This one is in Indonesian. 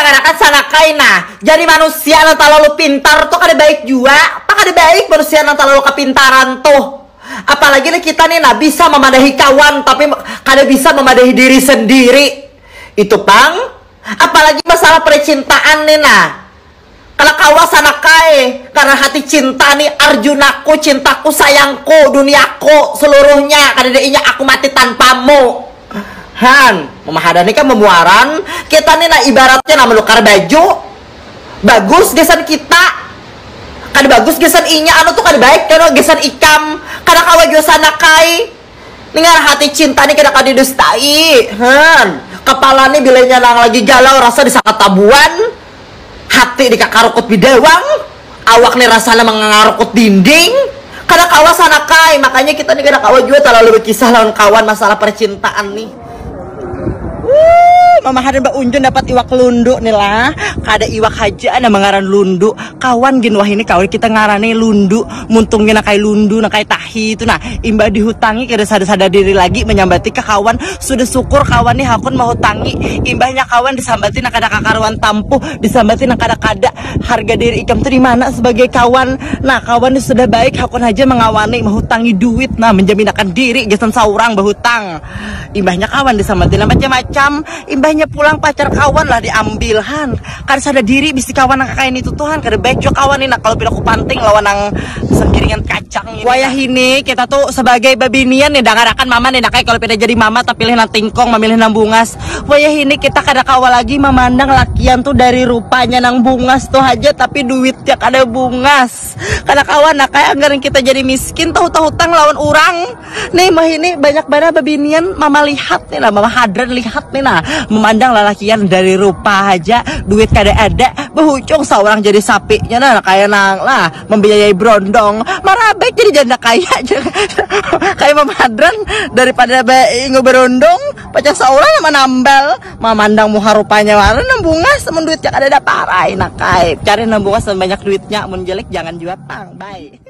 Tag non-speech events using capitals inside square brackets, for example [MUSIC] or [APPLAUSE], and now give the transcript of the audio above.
jangan akan sana kaina. Jadi manusia yang terlalu pintar tuh kada baik juga. Apa kada baik manusia yang terlalu kepintaran tuh. Apalagi nih kita nih nah bisa memadahi kawan tapi kada bisa memadahi diri sendiri. Itu pang. Apalagi masalah percintaan nih nah. Kalau kawasan kai karena hati cinta nih Arjunaku, cintaku, sayangku, duniaku seluruhnya karena dia aku mati tanpamu. Han, memahadani kan memuaran. Kita nih nah ibaratnya nama lukar baju. Bagus gesan kita. Kan bagus gesan inya. Anu tuh kan baik. Kan gesan ikam. Karena kawa sana kai. Ningar hati cinta nih kada kada dustai Han, kepala nih bilanya nang lagi galau rasa disakat tabuan. Hati di kakarukut bidewang. Awak nih rasanya mengarukut dinding. Karena kawasan kai. Makanya kita nih kada kawa juga terlalu berkisah lawan kawan masalah percintaan nih Mama hadan Mbak Unjun dapat iwak lundu nih lah. Kada iwak haja ada mengaran lundu. Kawan gin wah ini kawan kita ngarane lundu. Muntungnya nak kayak lundu, nak kayak tahi itu nah. Imba dihutangi kada sadar-sadar diri lagi menyambati ke kawan. Sudah syukur kawan nih hakun mau hutangi. Imbahnya kawan disambati nak kada kakaruan tampu, disambati nak kada harga diri ikam tuh mana sebagai kawan. Nah kawan sudah baik hakun aja mengawani menghutangi duit nah menjamin akan diri gesan saurang bahutang. Imbahnya kawan disambati macam-macam. Imbah hanya pulang pacar kawan lah diambil han. Karena sadar diri bisa kawan kakak ini tuh Tuhan. Kada baik juga kawan ini. Kalau bila aku panting lawan yang sengkiringan kacang ini wayah ini kita tuh sebagai babinian nih dangarakan mama nih kayak kalau pilih jadi mama tapi pilih nang tingkong memilih nang bungas. Wayah ini kita kada kawal lagi memandang lakian tuh dari rupanya nang bungas tuh aja tapi duitnya kada bungas. Karena kawan nah kayak anggaran kita jadi miskin tahu tahu hutang lawan orang nih mah ini banyak banget babinian mama lihat nih lah. Mama hadran lihat nih nah. Memandang lelakian dari rupa aja duit kada ada. Behucung seorang jadi sapi nah. Kayak nang lah. Membiayai brondong marabek jadi janda kaya [LAUGHS] kayak memadran daripada ingo berondong pacak seorang sama nambal memandang muha rupanya warna nambungas temen duitnya kada ada parai nak kait cari nambungas banyak duitnya menjelek jangan jual pang bye